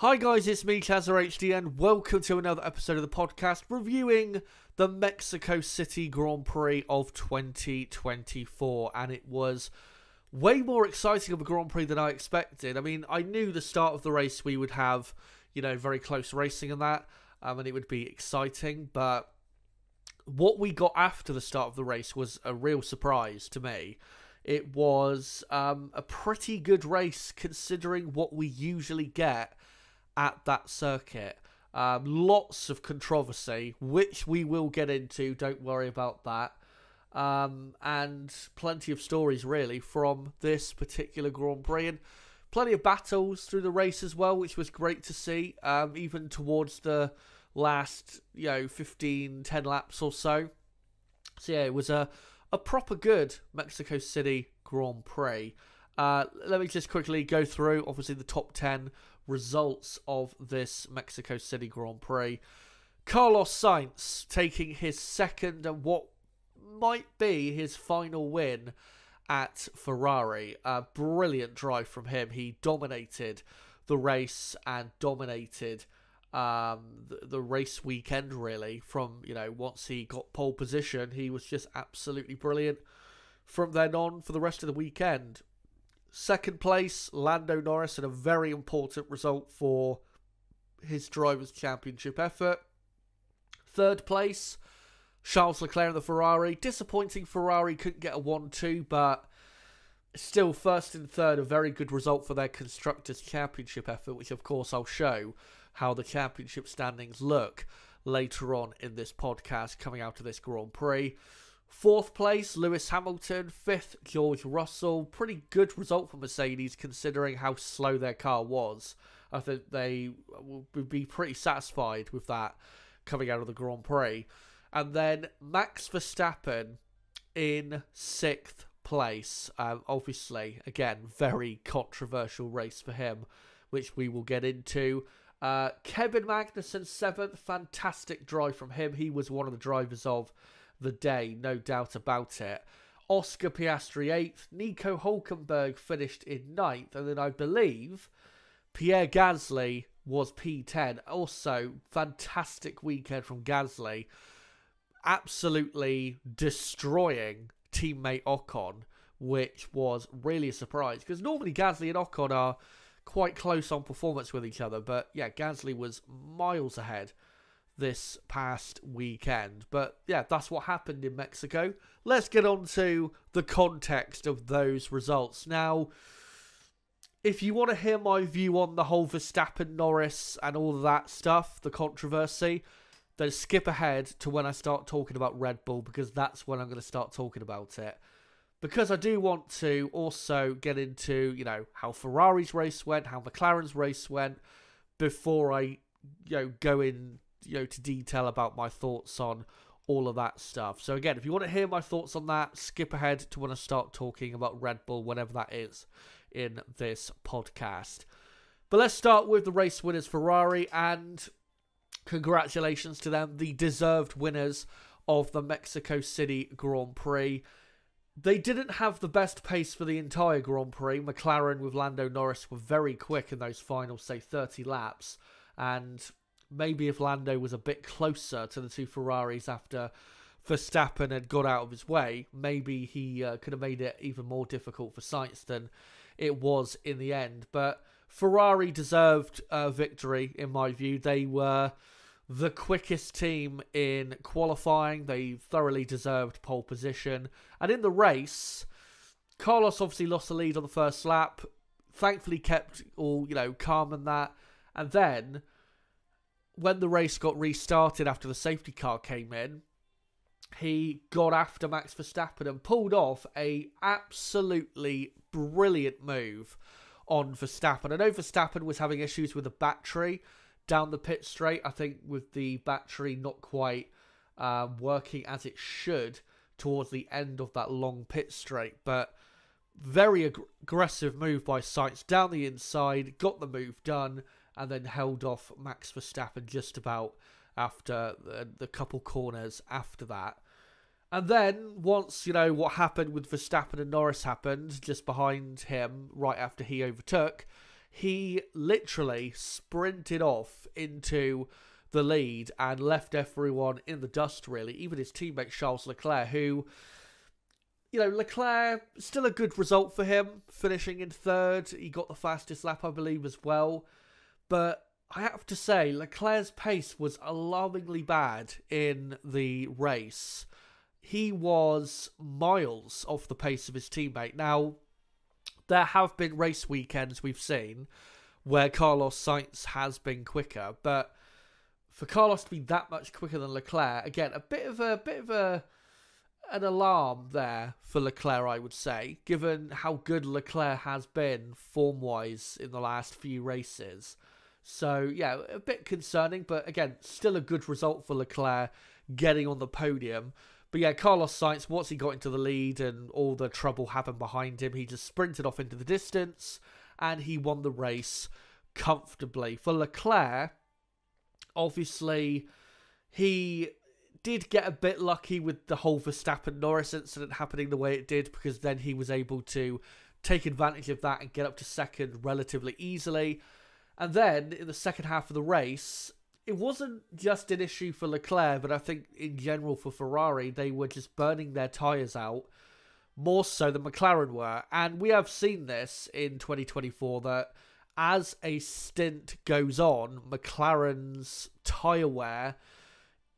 Hi guys, it's me, Chazza HD, and welcome to another episode of the podcast reviewing the Mexico City Grand Prix of 2024. And it was way more exciting of a Grand Prix than I expected. I mean, I knew the start of the race we would have, you know, very close racing and that, um, and it would be exciting, but what we got after the start of the race was a real surprise to me. It was um, a pretty good race considering what we usually get at that circuit. Um, lots of controversy, which we will get into. Don't worry about that. Um, and plenty of stories, really, from this particular Grand Prix. And plenty of battles through the race as well, which was great to see. Um, even towards the last, you know, 15, 10 laps or so. So, yeah, it was a, a proper good Mexico City Grand Prix. Uh, let me just quickly go through, obviously, the top 10 results of this Mexico City Grand Prix. Carlos Sainz taking his second and what might be his final win at Ferrari. A brilliant drive from him. He dominated the race and dominated um, the, the race weekend, really. From, you know, once he got pole position, he was just absolutely brilliant from then on for the rest of the weekend. Second place, Lando Norris, and a very important result for his Drivers' Championship effort. Third place, Charles Leclerc in the Ferrari. Disappointing Ferrari couldn't get a 1 2, but still first and third, a very good result for their Constructors' Championship effort, which of course I'll show how the championship standings look later on in this podcast coming out of this Grand Prix. Fourth place, Lewis Hamilton. Fifth, George Russell. Pretty good result for Mercedes considering how slow their car was. I think they would be pretty satisfied with that coming out of the Grand Prix. And then Max Verstappen in sixth place. Um, obviously, again, very controversial race for him, which we will get into. Uh, Kevin Magnussen seventh. Fantastic drive from him. He was one of the drivers of the day, no doubt about it. Oscar Piastri 8th, Nico Hulkenberg finished in ninth, and then I believe Pierre Gasly was P10. Also, fantastic weekend from Gasly, absolutely destroying teammate Ocon, which was really a surprise because normally Gasly and Ocon are quite close on performance with each other, but yeah, Gasly was miles ahead this past weekend. But yeah, that's what happened in Mexico. Let's get on to the context of those results. Now, if you want to hear my view on the whole Verstappen Norris and all that stuff, the controversy, then skip ahead to when I start talking about Red Bull because that's when I'm going to start talking about it. Because I do want to also get into, you know, how Ferrari's race went, how McLaren's race went before I, you know, go in you know to detail about my thoughts on all of that stuff. So again, if you want to hear my thoughts on that, skip ahead to when I start talking about Red Bull, whenever that is in this podcast. But let's start with the race winners Ferrari and congratulations to them, the deserved winners of the Mexico City Grand Prix. They didn't have the best pace for the entire Grand Prix. McLaren with Lando Norris were very quick in those final, say, 30 laps. And maybe if Lando was a bit closer to the two Ferraris after Verstappen had got out of his way, maybe he uh, could have made it even more difficult for Sainz than it was in the end. But Ferrari deserved victory, in my view. They were the quickest team in qualifying. They thoroughly deserved pole position. And in the race, Carlos obviously lost the lead on the first lap. Thankfully, kept all you know calm and that. And then when the race got restarted after the safety car came in, he got after Max Verstappen and pulled off a absolutely brilliant move on Verstappen. I know Verstappen was having issues with the battery down the pit straight. I think with the battery not quite uh, working as it should towards the end of that long pit straight, but very ag- aggressive move by Sainz down the inside, got the move done and then held off Max Verstappen just about after the, the couple corners after that. And then once, you know, what happened with Verstappen and Norris happened just behind him right after he overtook, he literally sprinted off into the lead and left everyone in the dust, really, even his teammate Charles Leclerc, who, you know, Leclerc, still a good result for him, finishing in third. He got the fastest lap, I believe, as well. But I have to say, Leclerc's pace was alarmingly bad in the race. He was miles off the pace of his teammate. Now, there have been race weekends we've seen where Carlos Sainz has been quicker, but for Carlos to be that much quicker than Leclerc, again, a bit of a bit of a an alarm there for Leclerc, I would say, given how good Leclerc has been form wise in the last few races. So yeah, a bit concerning, but again, still a good result for Leclerc getting on the podium. But yeah, Carlos Sainz, once he got into the lead and all the trouble happened behind him, he just sprinted off into the distance and he won the race comfortably. For Leclerc, obviously, he did get a bit lucky with the whole Verstappen Norris incident happening the way it did because then he was able to take advantage of that and get up to second relatively easily. And then in the second half of the race, it wasn't just an issue for Leclerc, but I think in general for Ferrari, they were just burning their tyres out more so than McLaren were. And we have seen this in 2024 that as a stint goes on, McLaren's tyre wear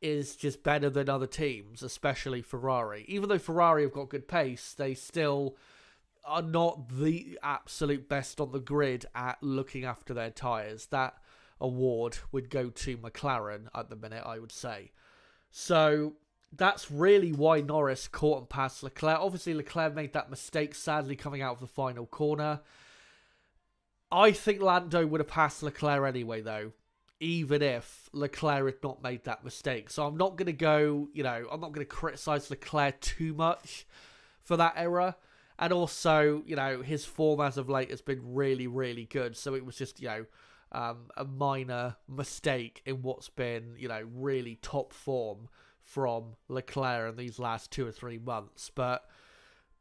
is just better than other teams, especially Ferrari. Even though Ferrari have got good pace, they still are not the absolute best on the grid at looking after their tyres. That award would go to McLaren at the minute, I would say. So that's really why Norris caught and passed Leclerc. Obviously, Leclerc made that mistake, sadly, coming out of the final corner. I think Lando would have passed Leclerc anyway, though, even if Leclerc had not made that mistake. So I'm not going to go, you know, I'm not going to criticise Leclerc too much for that error. And also, you know, his form as of late has been really, really good. So it was just, you know, um, a minor mistake in what's been, you know, really top form from Leclerc in these last two or three months. But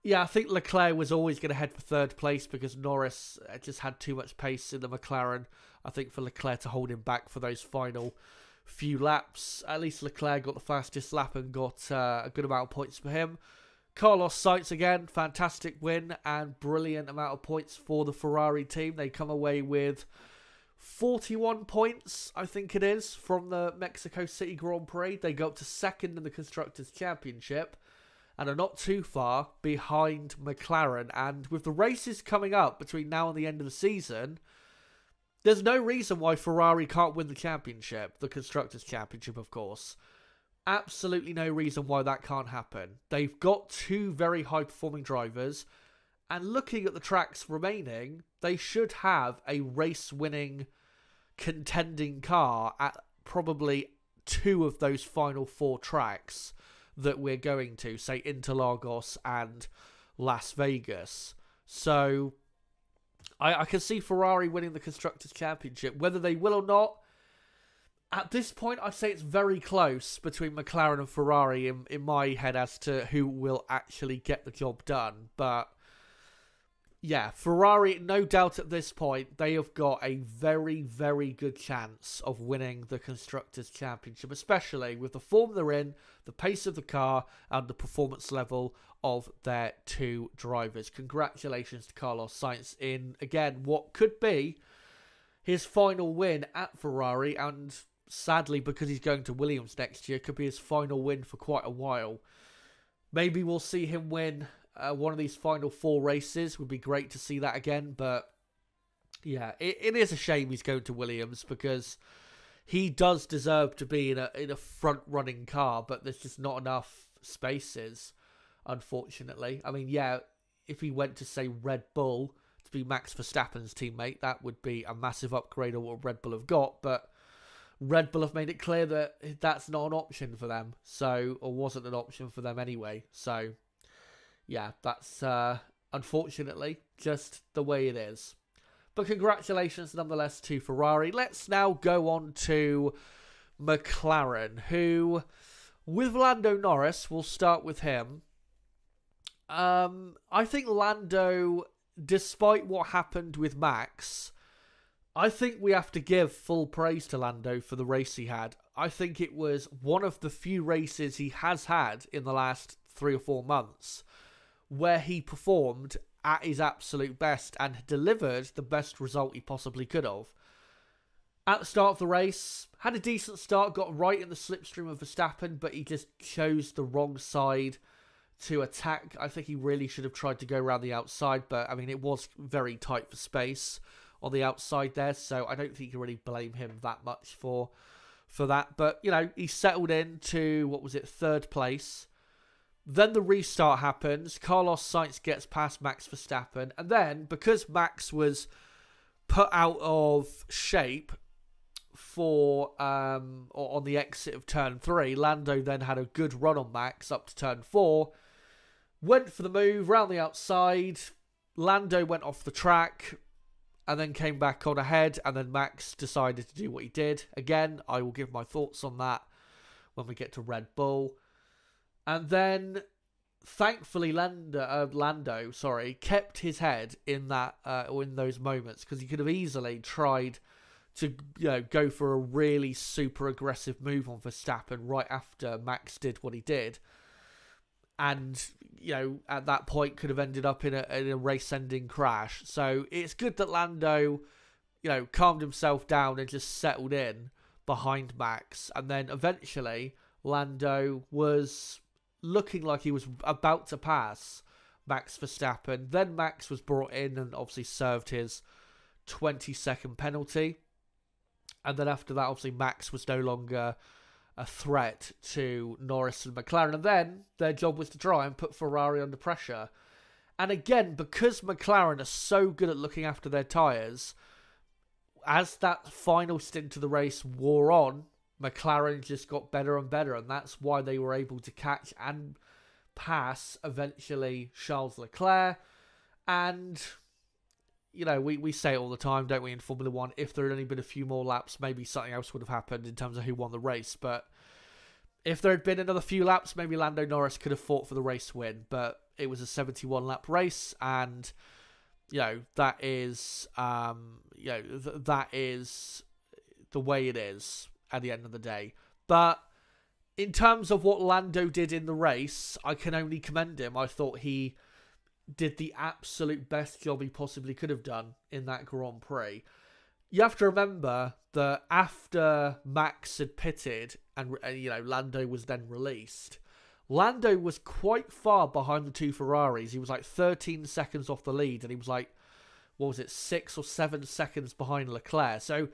yeah, I think Leclerc was always going to head for third place because Norris uh, just had too much pace in the McLaren. I think for Leclerc to hold him back for those final few laps. At least Leclerc got the fastest lap and got uh, a good amount of points for him. Carlos Sainz again, fantastic win and brilliant amount of points for the Ferrari team. They come away with 41 points, I think it is, from the Mexico City Grand Prix. They go up to second in the Constructors' Championship and are not too far behind McLaren. And with the races coming up between now and the end of the season, there's no reason why Ferrari can't win the championship, the Constructors' Championship, of course. Absolutely no reason why that can't happen. They've got two very high performing drivers and looking at the tracks remaining, they should have a race winning contending car at probably two of those final four tracks that we're going to, say Interlagos and Las Vegas. So I, I can see Ferrari winning the Constructors' Championship. Whether they will or not, at this point, I'd say it's very close between McLaren and Ferrari in, in my head as to who will actually get the job done. But yeah, Ferrari, no doubt at this point, they have got a very, very good chance of winning the Constructors' Championship, especially with the form they're in, the pace of the car, and the performance level of their two drivers. Congratulations to Carlos Sainz in, again, what could be his final win at Ferrari, and sadly, because he's going to Williams next year, could be his final win for quite a while. Maybe we'll see him win uh, one of these final four races. Would be great to see that again, but yeah, it, it is a shame he's going to Williams because he does deserve to be in a in a front running car, but there's just not enough spaces, unfortunately. I mean, yeah, if he went to say Red Bull to be Max Verstappen's teammate, that would be a massive upgrade on what Red Bull have got, but Red Bull have made it clear that that's not an option for them, so or wasn't an option for them anyway. So yeah, that's uh, unfortunately just the way it is. But congratulations nonetheless to Ferrari. Let's now go on to McLaren, who, with Lando Norris, we'll start with him. Um, I think Lando, despite what happened with Max, I think we have to give full praise to Lando for the race he had. I think it was one of the few races he has had in the last three or four months where he performed at his absolute best and delivered the best result he possibly could have. At the start of the race, had a decent start, got right in the slipstream of Verstappen, but he just chose the wrong side to attack. I think he really should have tried to go around the outside, but I mean, it was very tight for space on the outside there, so I don't think you can really blame him that much for for that. But you know, he settled into what was it, third place. Then the restart happens. Carlos Sainz gets past Max Verstappen, and then because Max was put out of shape for um on the exit of turn three, Lando then had a good run on Max up to turn four. Went for the move round the outside. Lando went off the track and then came back on ahead, and then Max decided to do what he did. Again, I will give my thoughts on that when we get to Red Bull. And then, thankfully, Lando, uh, Lando sorry, kept his head in that uh, or in those moments because he could have easily tried to you know go for a really super aggressive move on Verstappen right after Max did what he did, and you know at that point could have ended up in a, in a race-ending crash. So it's good that Lando, you know, calmed himself down and just settled in behind Max, and then eventually Lando was looking like he was about to pass Max Verstappen. Then Max was brought in and obviously served his 20 second penalty. And then after that, obviously, Max was no longer a threat to Norris and McLaren. And then their job was to try and put Ferrari under pressure. And again, because McLaren are so good at looking after their tyres, as that final stint of the race wore on, McLaren just got better and better. And that's why they were able to catch and pass eventually Charles Leclerc. And you know, we, we say it all the time, don't we, in Formula One? If there had only been a few more laps, maybe something else would have happened in terms of who won the race. But if there had been another few laps, maybe Lando Norris could have fought for the race win. But it was a 71 lap race, and you know that is, um, you know, th- that is the way it is at the end of the day. But in terms of what Lando did in the race, I can only commend him. I thought he did the absolute best job he possibly could have done in that Grand Prix. You have to remember that after Max had pitted and uh, you know Lando was then released, Lando was quite far behind the two Ferraris. He was like 13 seconds off the lead, and he was like, what was it, six or seven seconds behind Leclerc. So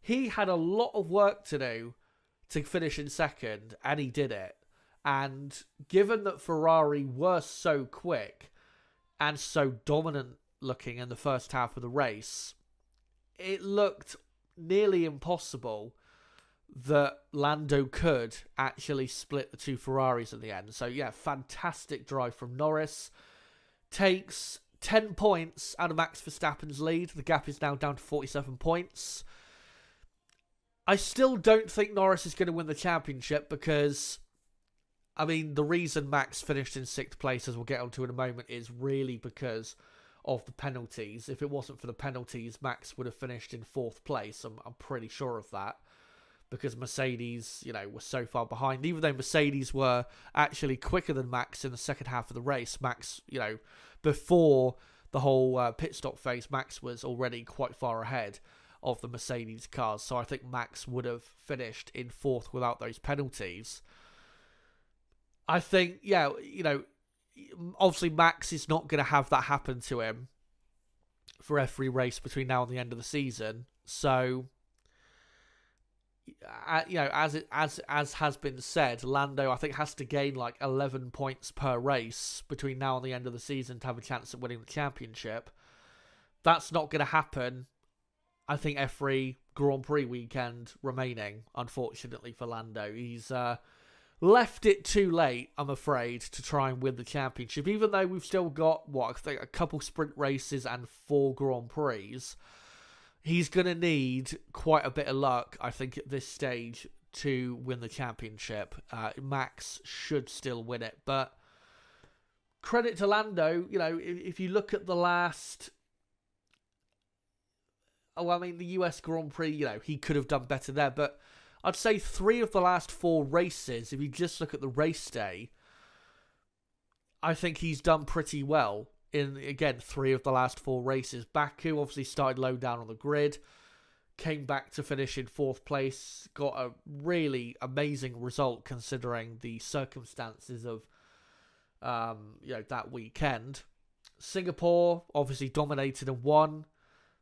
he had a lot of work to do to finish in second, and he did it. And given that Ferrari were so quick, and so dominant looking in the first half of the race, it looked nearly impossible that Lando could actually split the two Ferraris at the end. So, yeah, fantastic drive from Norris. Takes 10 points out of Max Verstappen's lead. The gap is now down to 47 points. I still don't think Norris is going to win the championship because I mean, the reason Max finished in sixth place, as we'll get onto in a moment, is really because of the penalties. If it wasn't for the penalties, Max would have finished in fourth place. I'm, I'm pretty sure of that. Because Mercedes, you know, were so far behind. Even though Mercedes were actually quicker than Max in the second half of the race, Max, you know, before the whole uh, pit stop phase, Max was already quite far ahead of the Mercedes cars. So I think Max would have finished in fourth without those penalties. I think, yeah, you know, obviously Max is not going to have that happen to him for every race between now and the end of the season. So, uh, you know, as it as as has been said, Lando I think has to gain like eleven points per race between now and the end of the season to have a chance at winning the championship. That's not going to happen. I think every Grand Prix weekend remaining, unfortunately for Lando, he's uh, left it too late, I'm afraid, to try and win the championship. Even though we've still got what a couple sprint races and four Grand Prix, he's going to need quite a bit of luck, I think, at this stage to win the championship. Uh, Max should still win it, but credit to Lando. You know, if, if you look at the last oh, I mean, the US Grand Prix, you know, he could have done better there, but I'd say three of the last four races, if you just look at the race day, I think he's done pretty well in, again, three of the last four races. Baku obviously started low down on the grid, came back to finish in fourth place, got a really amazing result considering the circumstances of, um, you know, that weekend. Singapore obviously dominated and won.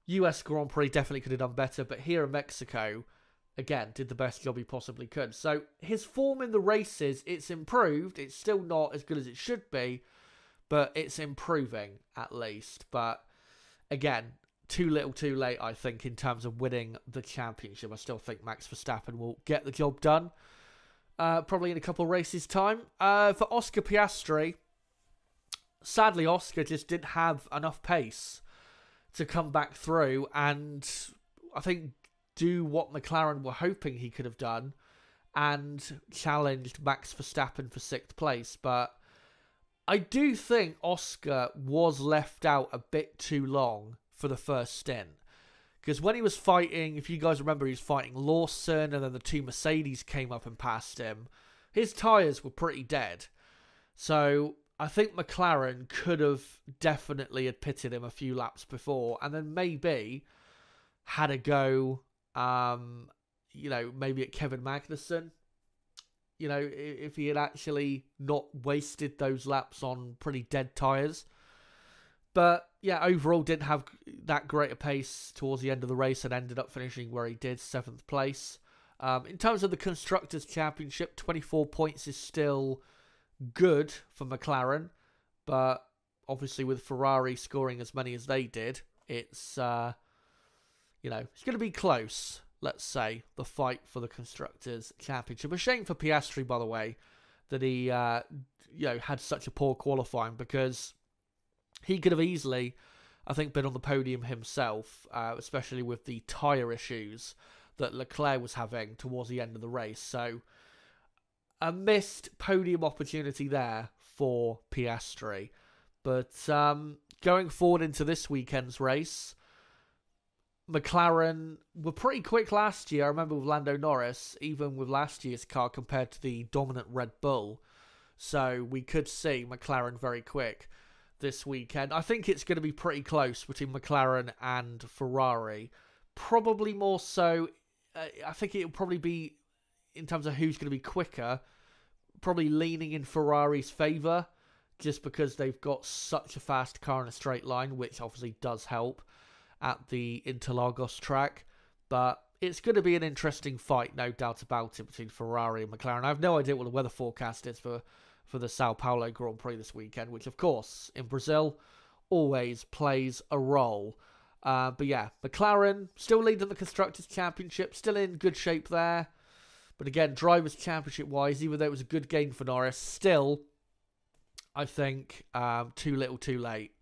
US Grand Prix definitely could have done better, but here in Mexico, again, did the best job he possibly could. So his form in the races, it's improved. It's still not as good as it should be, but it's improving at least. But again, too little too late, I think, in terms of winning the championship. I still think Max Verstappen will get the job done. Uh, probably in a couple races' time. Uh, for Oscar Piastri, sadly, Oscar just didn't have enough pace to come back through and I think do what McLaren were hoping he could have done and challenged Max Verstappen for sixth place. But I do think Oscar was left out a bit too long for the first stint. Because when he was fighting, if you guys remember, he was fighting Lawson and then the two Mercedes came up and passed him. His tyres were pretty dead. So I think McLaren could have definitely had pitted him a few laps before, and then maybe had a go. Um, you know, maybe at Kevin Magnussen. You know, if he had actually not wasted those laps on pretty dead tyres. But yeah, overall didn't have that great a pace towards the end of the race and ended up finishing where he did, seventh place. Um, in terms of the Constructors' Championship, 24 points is still good for McLaren, but obviously with Ferrari scoring as many as they did, it's uh, you know it's going to be close. Let's say the fight for the constructors' championship. A shame for Piastri, by the way, that he uh, you know had such a poor qualifying because he could have easily, I think, been on the podium himself, uh, especially with the tyre issues that Leclerc was having towards the end of the race. So a missed podium opportunity there for Piastri. But um, going forward into this weekend's race, McLaren were pretty quick last year. I remember with Lando Norris, even with last year's car compared to the dominant Red Bull. So we could see McLaren very quick this weekend. I think it's going to be pretty close between McLaren and Ferrari. Probably more so. Uh, I think it'll probably be in terms of who's going to be quicker probably leaning in Ferrari's favour just because they've got such a fast car in a straight line, which obviously does help at the Interlagos track. But it's going to be an interesting fight, no doubt about it, between Ferrari and McLaren. I have no idea what the weather forecast is for, for the Sao Paulo Grand Prix this weekend, which, of course, in Brazil, always plays a role. Uh, but yeah, McLaren still leading the Constructors' Championship, still in good shape there. But again, drivers' championship wise, even though it was a good game for Norris, still, I think um, too little, too late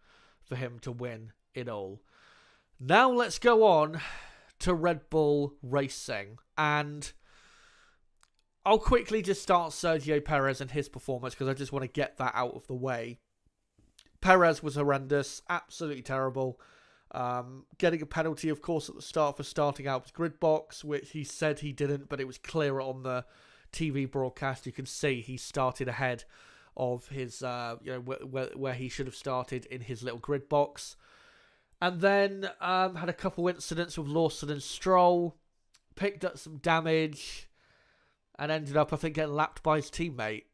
for him to win it all. Now let's go on to Red Bull Racing. And I'll quickly just start Sergio Perez and his performance because I just want to get that out of the way. Perez was horrendous, absolutely terrible. Um, getting a penalty, of course, at the start for starting out with grid box, which he said he didn't, but it was clear on the TV broadcast. You can see he started ahead of his, uh, you know, where, where he should have started in his little grid box. And then um, had a couple incidents with Lawson and Stroll, picked up some damage, and ended up, I think, getting lapped by his teammate,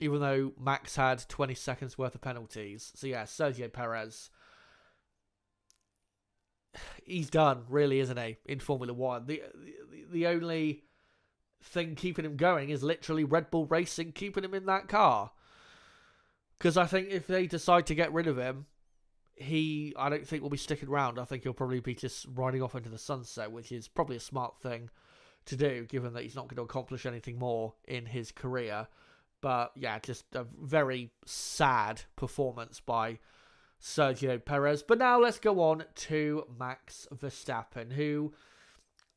even though Max had 20 seconds worth of penalties. So, yeah, Sergio Perez he's done, really, isn't he? In Formula One, the, the the only thing keeping him going is literally Red Bull Racing keeping him in that car. Because I think if they decide to get rid of him, he I don't think will be sticking around. I think he'll probably be just riding off into the sunset, which is probably a smart thing to do, given that he's not going to accomplish anything more in his career. But yeah, just a very sad performance by Sergio Perez. But now let's go on to Max Verstappen, who,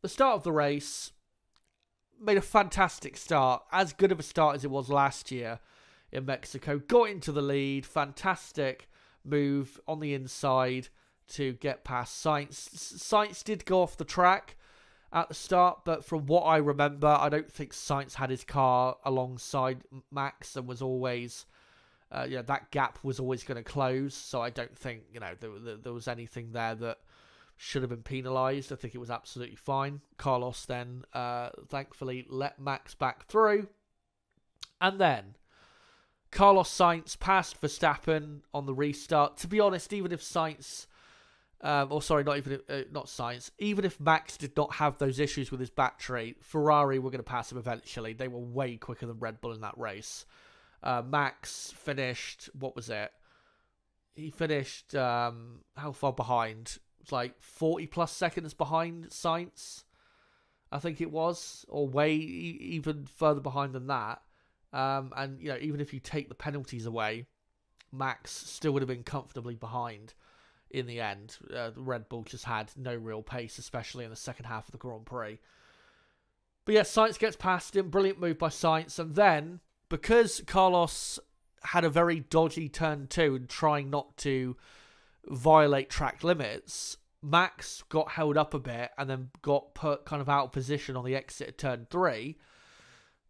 the start of the race, made a fantastic start, as good of a start as it was last year in Mexico. Got into the lead, fantastic move on the inside, to get past Sainz. Sainz did go off the track at the start, but from what I remember, I don't think Sainz had his car alongside Max and was always, uh, know, that gap was always going to close. So I don't think, you know, there, there, there was anything there that should have been penalised. I think it was absolutely fine. Carlos then, uh, thankfully, let Max back through. And then Carlos Sainz passed Verstappen on the restart. To be honest, even if Sainz um, or sorry, not even uh, not Sainz. Even if Max did not have those issues with his battery, Ferrari were going to pass him eventually. They were way quicker than Red Bull in that race. Uh, Max finished. What was it? He finished. Um, how far behind? It was like forty plus seconds behind Sainz. I think it was, or way even further behind than that. Um, and you know, even if you take the penalties away, Max still would have been comfortably behind in the end. Uh, Red Bull just had no real pace, especially in the second half of the Grand Prix. But yeah, Sainz gets past him. Brilliant move by Sainz. And then, because Carlos had a very dodgy turn two and trying not to violate track limits, Max got held up a bit and then got put kind of out of position on the exit of turn three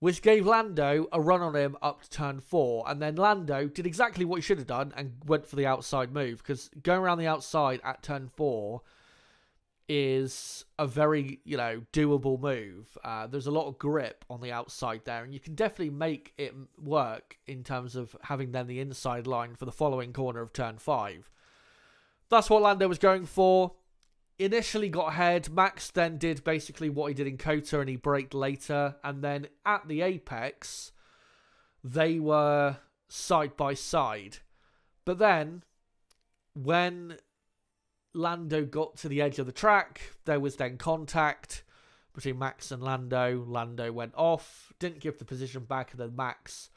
which gave Lando a run on him up to turn four. And then Lando did exactly what he should have done and went for the outside move because going around the outside at turn four is a very, you know, doable move. Uh, there's a lot of grip on the outside there, and you can definitely make it work in terms of having then the inside line for the following corner of turn five. That's what Lando was going for initially got ahead. Max then did basically what he did in COTA and he braked later. And then at the apex, they were side by side. But then when Lando got to the edge of the track, there was then contact between Max and Lando. Lando went off, didn't give the position back, and then Max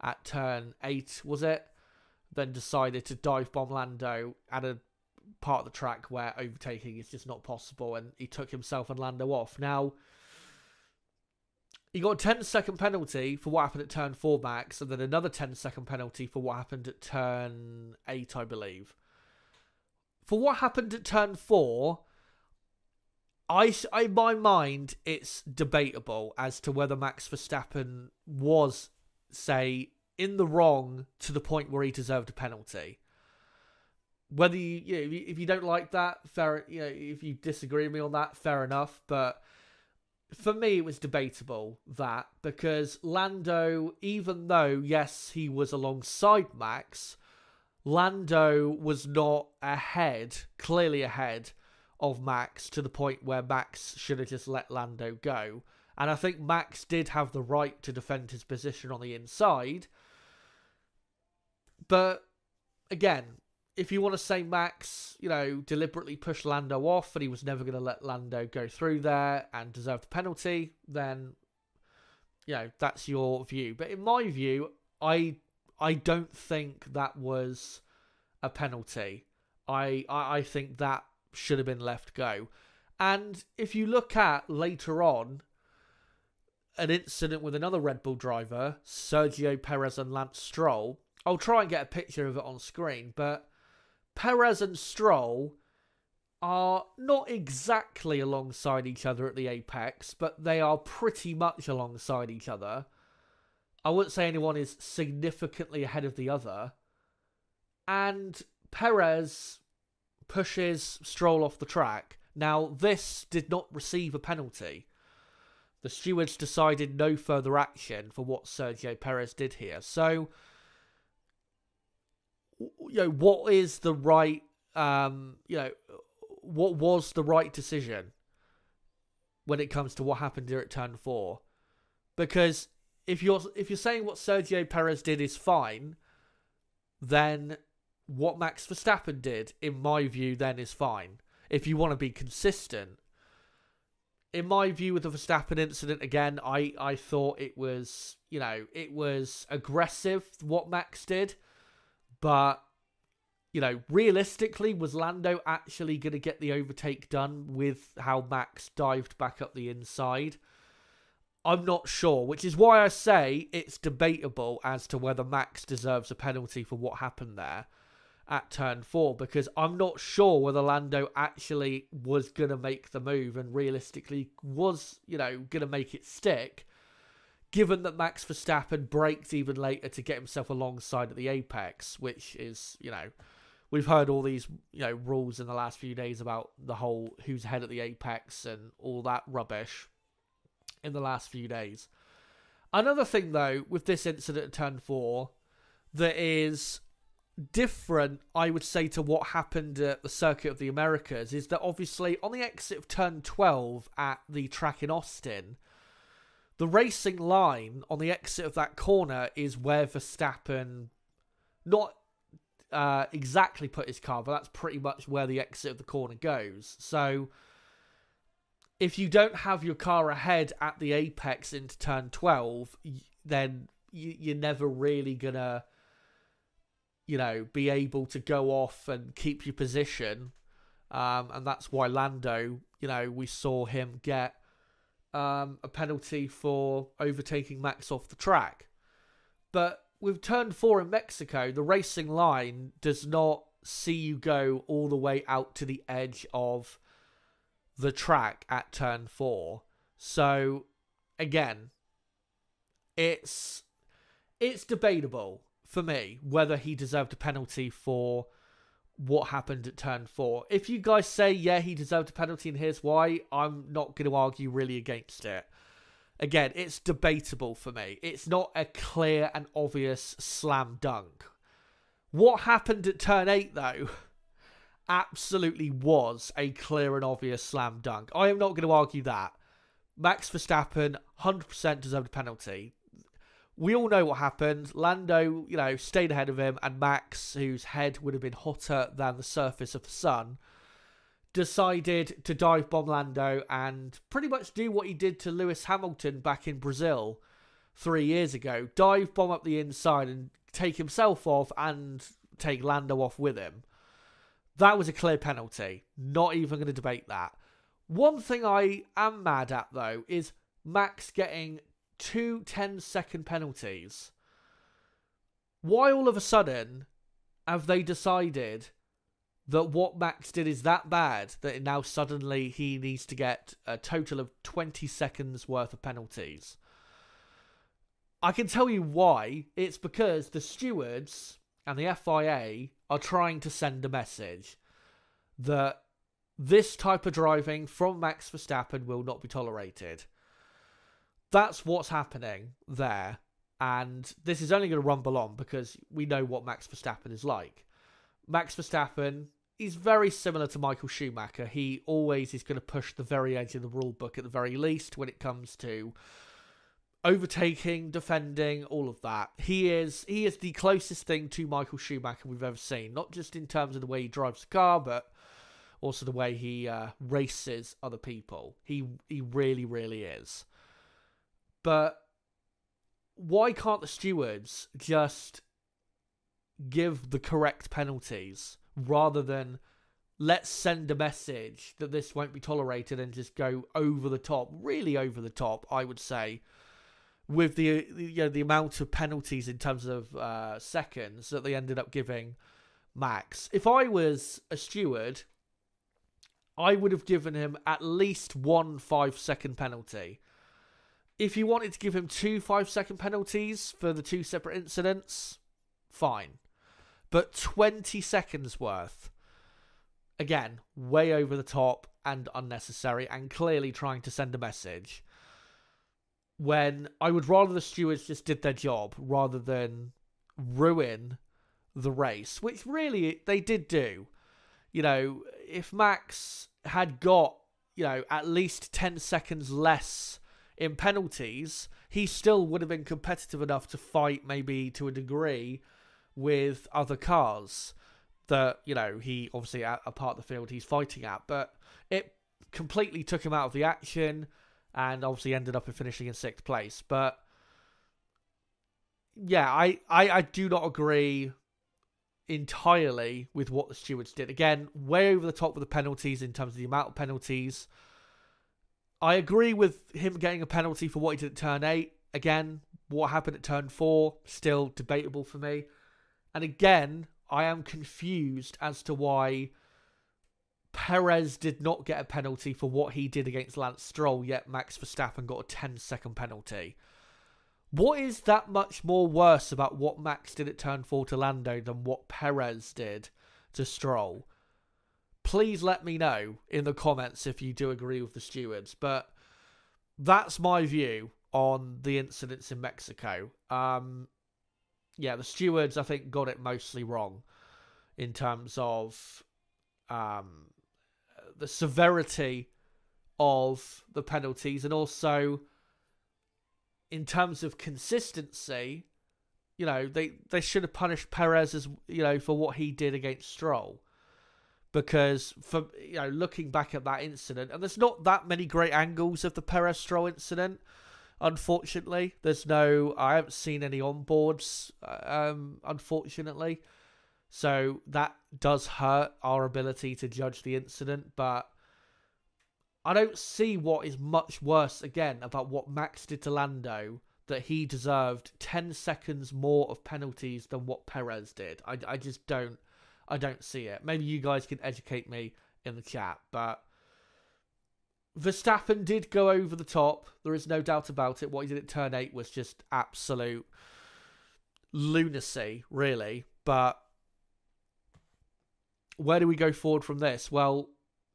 at turn eight, was it? Then decided to dive bomb Lando at a part of the track where overtaking is just not possible, and he took himself and Lando off. Now, he got a 10 second penalty for what happened at turn 4 max, and then another 10 second penalty for what happened at turn 8, I believe. For what happened at turn 4, I, in my mind, it's debatable as to whether Max Verstappen was, say, in the wrong to the point where he deserved a penalty whether you, you know, if you, if you don't like that, fair. You know, if you disagree with me on that, fair enough. But for me, it was debatable that because Lando, even though yes, he was alongside Max, Lando was not ahead, clearly ahead of Max to the point where Max should have just let Lando go. And I think Max did have the right to defend his position on the inside. But again, if you want to say Max, you know, deliberately pushed Lando off and he was never going to let Lando go through there and deserve the penalty, then you know that's your view. But in my view, I I don't think that was a penalty. I I, I think that should have been left go. And if you look at later on an incident with another Red Bull driver, Sergio Perez and Lance Stroll, I'll try and get a picture of it on screen, but Perez and Stroll are not exactly alongside each other at the apex, but they are pretty much alongside each other. I wouldn't say anyone is significantly ahead of the other. And Perez pushes Stroll off the track. Now, this did not receive a penalty. The stewards decided no further action for what Sergio Perez did here. So, you know what is the right um you know what was the right decision when it comes to what happened here at turn 4 because if you're if you're saying what Sergio Perez did is fine then what Max Verstappen did in my view then is fine. If you want to be consistent. In my view with the Verstappen incident again I I thought it was you know it was aggressive what Max did but, you know, realistically, was Lando actually going to get the overtake done with how Max dived back up the inside? I'm not sure, which is why I say it's debatable as to whether Max deserves a penalty for what happened there. at turn four because I'm not sure whether Lando actually was going to make the move and realistically was, you know, going to make it stick, given that Max Verstappen braked even later to get himself alongside at the apex, which is, you know, we've heard all these, you know, rules in the last few days about the whole who's ahead at the apex and all that rubbish in the last few days. Another thing, though, with this incident at turn four, that is different, I would say, to what happened at the Circuit of the Americas is that obviously on the exit of turn 12 at the track in Austin, the racing line on the exit of that corner is where Verstappen not uh, exactly put his car, but that's pretty much where the exit of the corner goes. So if you don't have your car ahead at the apex into turn 12, then you're never really to you know, be able to go off and keep your position. Um, and that's why Lando, you know, we saw him get um, a penalty for overtaking Max off the track. But with turn four in Mexico, the racing line does not see you go all the way out to the edge of the track at turn four. So again, it's it's debatable for me whether he deserved a penalty for what happened at turn four. If you guys say, yeah, he deserved a penalty and here's why, I'm not going to argue really against it. Again, it's debatable for me. It's not a clear and obvious slam dunk. What happened at turn eight, though, absolutely was a clear and obvious slam dunk. I am not going to argue that. Max Verstappen 100% deserved a penalty we all know what happened. Lando, you know, stayed ahead of him, and Max, whose head would have been hotter than the surface of the sun, decided to dive bomb Lando and pretty much do what he did to Lewis Hamilton back in Brazil three years ago dive bomb up the inside and take himself off and take Lando off with him. That was a clear penalty. Not even going to debate that. One thing I am mad at, though, is Max getting two 10 second penalties. Why all of a sudden have they decided that what Max did is that bad that now suddenly he needs to get a total of 20 seconds worth of penalties? I can tell you why. It's because the stewards and the FIA are trying to send a message that this type of driving from Max Verstappen will not be tolerated that's what's happening there. And this is only going to rumble on because we know what Max Verstappen is like. Max Verstappen is very similar to Michael Schumacher. He always is going to push the very edge of the rule book at the very least when it comes to overtaking, defending, all of that. He is he is the closest thing to Michael Schumacher we've ever seen, not just in terms of the way he drives the car, but also the way he uh, races other people. He he really really is. But why can't the stewards just give the correct penalties rather than let's send a message that this won't be tolerated and just go over the top, really over the top, I would say, with the you know the amount of penalties in terms of uh, seconds that they ended up giving Max. If I was a steward, I would have given him at least one five second penalty if you wanted to give him two five second penalties for the two separate incidents, fine. But 20 seconds worth, again, way over the top and unnecessary, and clearly trying to send a message. When I would rather the stewards just did their job rather than ruin the race, which really they did do. You know, if Max had got, you know, at least 10 seconds less in penalties, he still would have been competitive enough to fight maybe to a degree with other cars that, you know, he obviously at a part of the field he's fighting at. But it completely took him out of the action and obviously ended up in finishing in sixth place. But yeah, I, I, I do not agree entirely with what the stewards did. Again, way over the top with the penalties in terms of the amount of penalties. I agree with him getting a penalty for what he did at turn 8. Again, what happened at turn 4, still debatable for me. And again, I am confused as to why Perez did not get a penalty for what he did against Lance Stroll, yet Max Verstappen got a 10 second penalty. What is that much more worse about what Max did at turn 4 to Lando than what Perez did to Stroll? Please let me know in the comments if you do agree with the stewards. But that's my view on the incidents in Mexico. Um, yeah, the stewards, I think, got it mostly wrong in terms of um, the severity of the penalties and also in terms of consistency, you know, they, they should have punished Perez as you know for what he did against Stroll. Because for you know, looking back at that incident, and there's not that many great angles of the Perez Stroll incident. Unfortunately, there's no. I haven't seen any onboards. Um, unfortunately, so that does hurt our ability to judge the incident. But I don't see what is much worse again about what Max did to Lando that he deserved 10 seconds more of penalties than what Perez did. I, I just don't I don't see it. Maybe you guys can educate me in the chat, but Verstappen did go over the top. There is no doubt about it. What he did at turn 8 was just absolute lunacy, really. But where do we go forward from this? Well,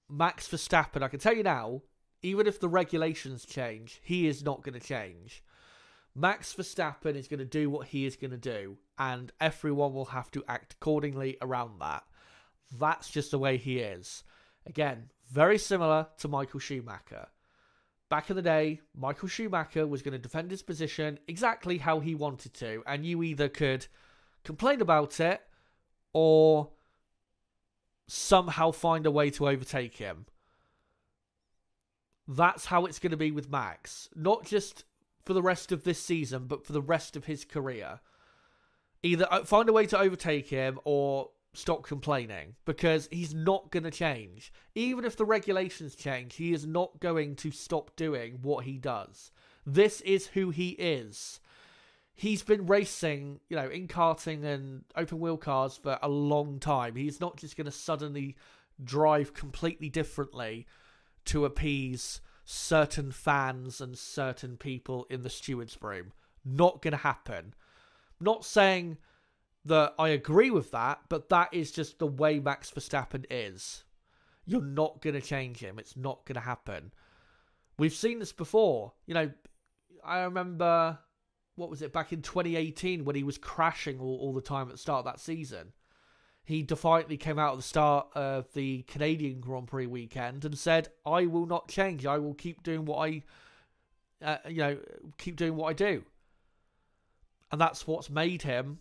Max Verstappen, I can tell you now, even if the regulations change, he is not going to change. Max Verstappen is going to do what he is going to do, and everyone will have to act accordingly around that. That's just the way he is. Again, very similar to Michael Schumacher. Back in the day, Michael Schumacher was going to defend his position exactly how he wanted to, and you either could complain about it or somehow find a way to overtake him. That's how it's going to be with Max. Not just for the rest of this season, but for the rest of his career. Either uh, find a way to overtake him or stop complaining because he's not going to change. Even if the regulations change, he is not going to stop doing what he does. This is who he is he's been racing, you know, in karting and open wheel cars for a long time. He's not just going to suddenly drive completely differently to appease certain fans and certain people in the steward's room. Not going to happen. Not saying that I agree with that, but that is just the way Max Verstappen is. You're not going to change him. It's not going to happen. We've seen this before. You know, I remember what was it back in 2018 when he was crashing all, all the time at the start of that season he defiantly came out at the start of the Canadian Grand Prix weekend and said, "I will not change. I will keep doing what I, uh, you know, keep doing what I do." And that's what's made him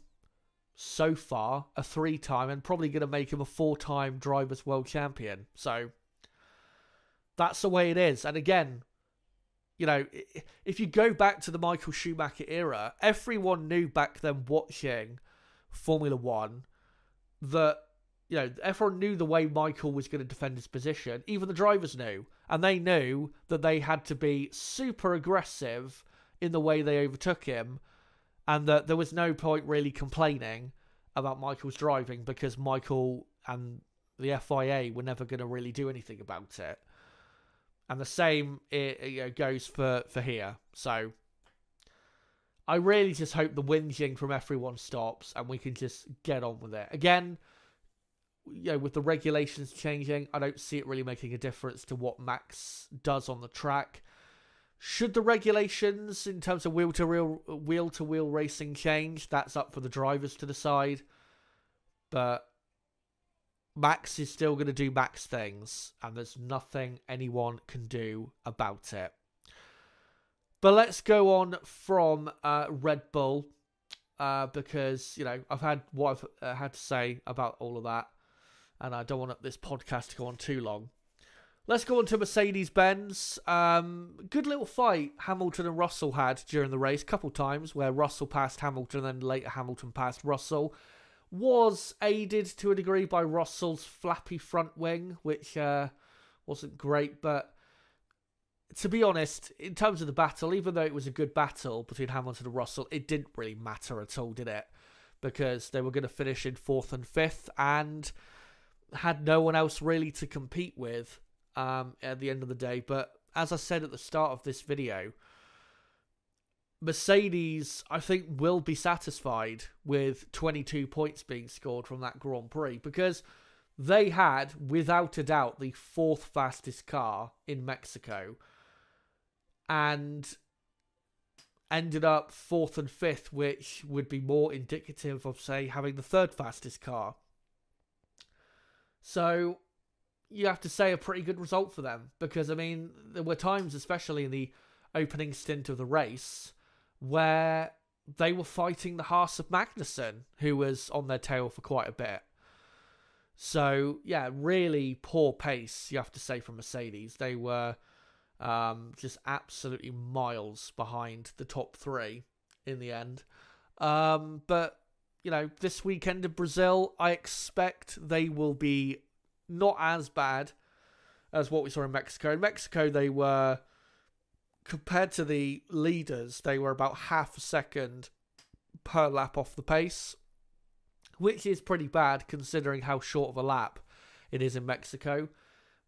so far a three-time and probably going to make him a four-time drivers' world champion. So that's the way it is. And again, you know, if you go back to the Michael Schumacher era, everyone knew back then watching Formula One that, you know, everyone knew the way Michael was going to defend his position. Even the drivers knew. And they knew that they had to be super aggressive in the way they overtook him. And that there was no point really complaining about Michael's driving because Michael and the FIA were never going to really do anything about it and the same it, goes for for here. So I really just hope the whinging from everyone stops and we can just get on with it. Again, you know, with the regulations changing, I don't see it really making a difference to what Max does on the track. Should the regulations in terms of wheel to wheel wheel to wheel racing change? That's up for the drivers to decide. But Max is still going to do Max things, and there's nothing anyone can do about it. But let's go on from uh, Red Bull, uh, because, you know, I've had what I've uh, had to say about all of that, and I don't want this podcast to go on too long. Let's go on to Mercedes Benz. Um, good little fight Hamilton and Russell had during the race, a couple times where Russell passed Hamilton, and then later Hamilton passed Russell was aided to a degree by Russell's flappy front wing, which uh, wasn't great. But to be honest, in terms of the battle, even though it was a good battle between Hamilton and Russell, it didn't really matter at all, did it? because they were going to finish in fourth and fifth and had no one else really to compete with um, at the end of the day. But as I said at the start of this video, Mercedes, I think, will be satisfied with 22 points being scored from that Grand Prix because they had, without a doubt, the fourth fastest car in Mexico and ended up fourth and fifth, which would be more indicative of, say, having the third fastest car. So you have to say a pretty good result for them because, I mean, there were times, especially in the opening stint of the race, where they were fighting the Haas of Magnussen, who was on their tail for quite a bit. So, yeah, really poor pace, you have to say, from Mercedes. They were um, just absolutely miles behind the top three in the end. Um, but, you know, this weekend in Brazil, I expect they will be not as bad as what we saw in Mexico. In Mexico, they were compared to the leaders, they were about half a second per lap off the pace, which is pretty bad considering how short of a lap it is in Mexico.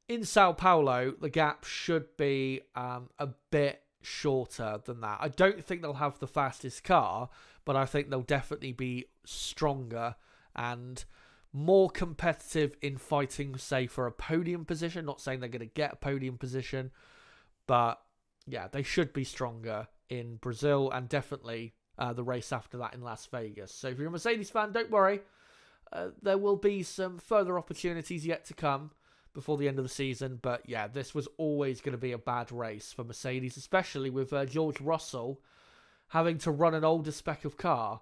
In Sao Paulo, the gap should be um, a bit shorter than that. I don't think they'll have the fastest car, but I think they'll definitely be stronger and more competitive in fighting, say, for a podium position. Not saying they're going to get a podium position, but yeah, they should be stronger in Brazil and definitely uh, the race after that in Las Vegas. So if you're a Mercedes fan, don't worry. Uh, there will be some further opportunities yet to come before the end of the season. But yeah, this was always going to be a bad race for Mercedes, especially with uh, George Russell having to run an older spec of car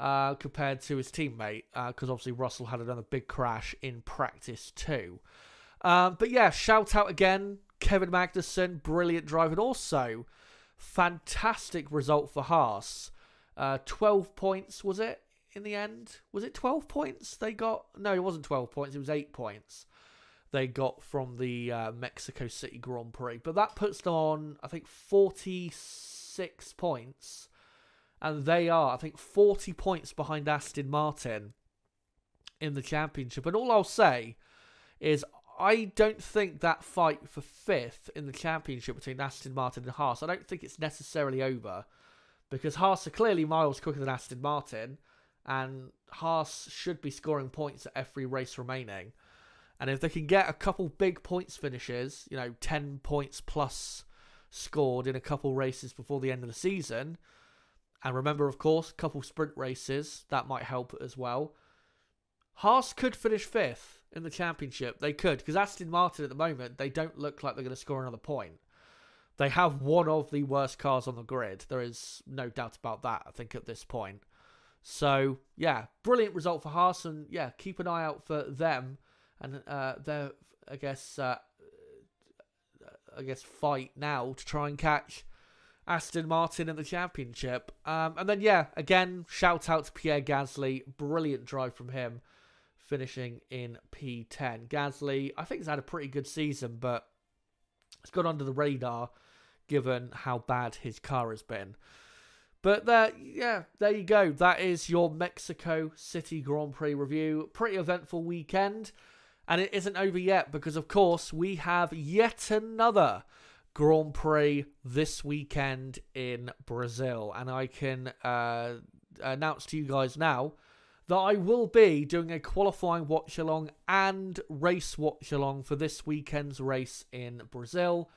uh, compared to his teammate, because uh, obviously Russell had another big crash in practice too. Um, but yeah, shout out again Kevin Magnussen, brilliant drive, and also fantastic result for Haas. Uh, 12 points, was it, in the end? Was it 12 points they got? No, it wasn't 12 points, it was 8 points they got from the uh, Mexico City Grand Prix. But that puts them on, I think, 46 points. And they are, I think, 40 points behind Aston Martin in the championship. And all I'll say is I don't think that fight for fifth in the championship between Aston Martin and Haas, I don't think it's necessarily over because Haas are clearly miles quicker than Aston Martin, and Haas should be scoring points at every race remaining. And if they can get a couple big points finishes, you know, 10 points plus scored in a couple races before the end of the season, and remember, of course, a couple sprint races, that might help as well. Haas could finish fifth in the championship. They could, because Aston Martin at the moment, they don't look like they're going to score another point. They have one of the worst cars on the grid. There is no doubt about that, I think, at this point. So, yeah, brilliant result for Haas. And, yeah, keep an eye out for them and uh, their, I guess, uh, I guess, fight now to try and catch Aston Martin in the championship. Um, and then, yeah, again, shout out to Pierre Gasly. Brilliant drive from him finishing in P10. Gasly, I think, has had a pretty good season, but it's gone under the radar given how bad his car has been. But there, yeah, there you go. That is your Mexico City Grand Prix review. Pretty eventful weekend. And it isn't over yet because, of course, we have yet another Grand Prix this weekend in Brazil. And I can uh, announce to you guys now that I will be doing a qualifying watch along and race watch along for this weekend's race in Brazil.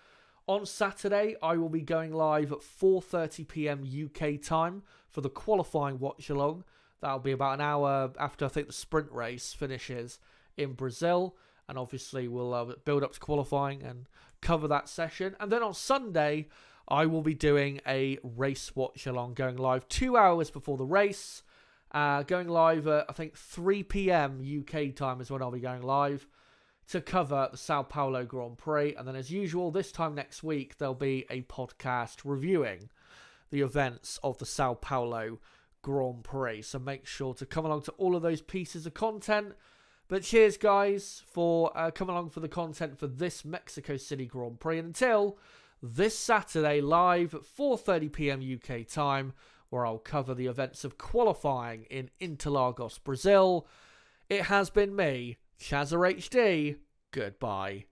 On Saturday, I will be going live at 4:30 p.m. UK time for the qualifying watch along. That'll be about an hour after I think the sprint race finishes in Brazil, and obviously we'll uh, build up to qualifying and cover that session. And then on Sunday, I will be doing a race watch along, going live two hours before the race. Uh, going live at, I think, 3 p.m. UK time is when I'll be going live to cover the Sao Paulo Grand Prix. And then, as usual, this time next week, there'll be a podcast reviewing the events of the Sao Paulo Grand Prix. So make sure to come along to all of those pieces of content. But cheers, guys, for uh, coming along for the content for this Mexico City Grand Prix. And until this Saturday, live at 4:30 p.m. UK time, where I'll cover the events of qualifying in Interlagos, Brazil. It has been me, Chazza HD. Goodbye.